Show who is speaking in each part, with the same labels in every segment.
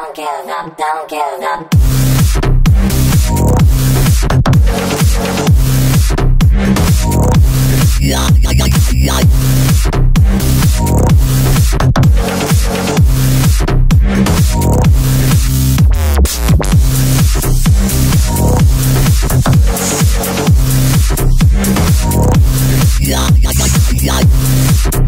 Speaker 1: don't give up, don't give up.
Speaker 2: Yeah, yeah, yeah, yeah.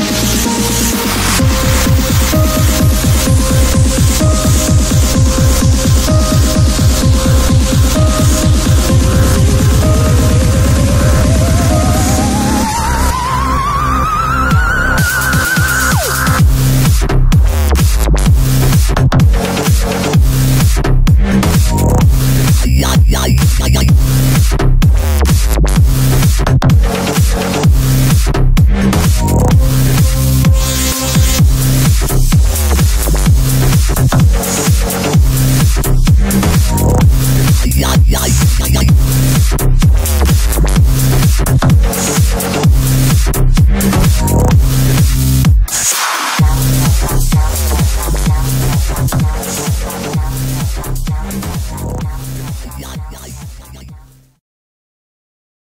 Speaker 2: ない